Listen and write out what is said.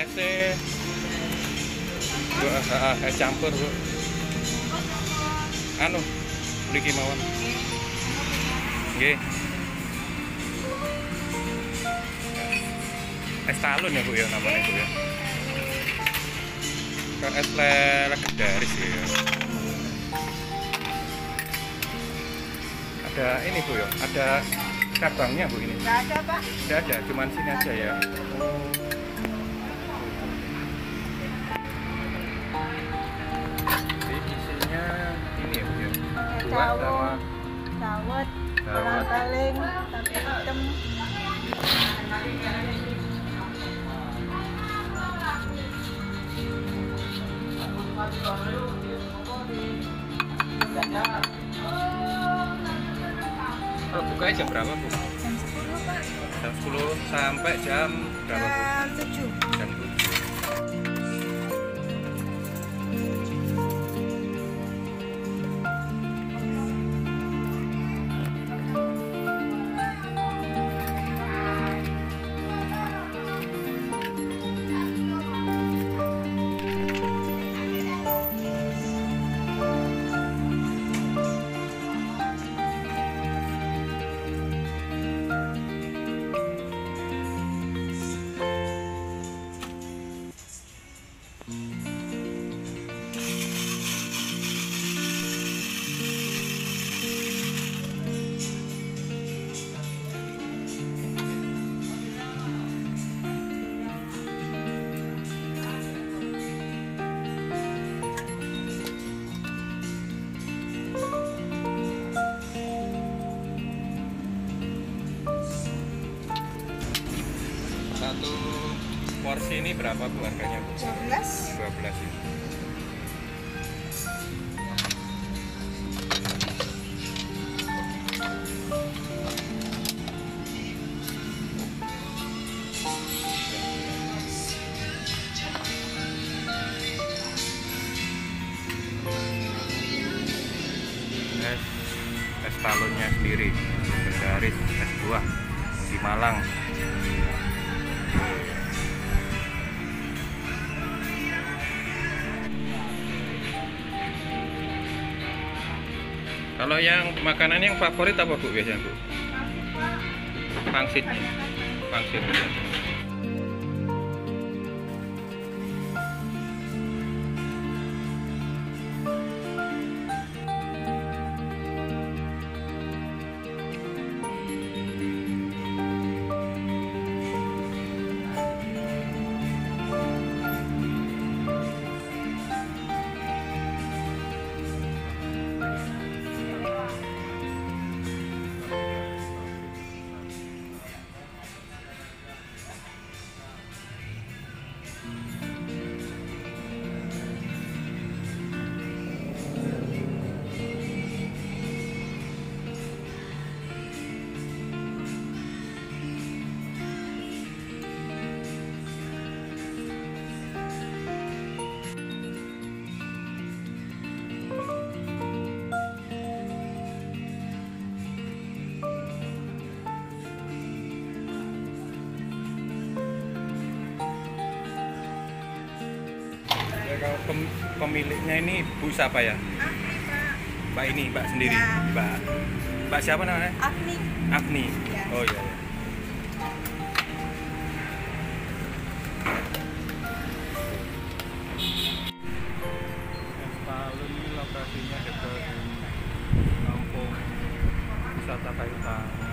Heeh, es campur, Bu. Anu, mriki mawon. Nggih. Es talun ya, Bu ya namanya, Bu ya. Kayak es le legendaris ya. Ada ini, Bu ya. Ada cabangnya, Bu ini. Nggak ada pak. Tidak ada, cuman sini aja ya. Jadi Sama tapi hitam. Oh, bukanya jam berapa, Bu? Jam 10 pak. Jam 10 sampai jam berapa, Bu? Porsi ini berapa Bu harganya, Bu? 12. 12 ini. Es es talonnya sendiri, legendaris es buah di Malang. Kalau yang makanan yang favorit apa Bu biasanya Bu? Pangsit. Pangsit. ya. Kalau pem- pemiliknya ini Bu siapa ya? Pak. Mbak ini, Mbak sendiri. Ya. Mbak Mbak siapa namanya? Agni. Agni. Ya. Oh iya. iya. Lokasinya dekat kampung wisata Kayu Tangan.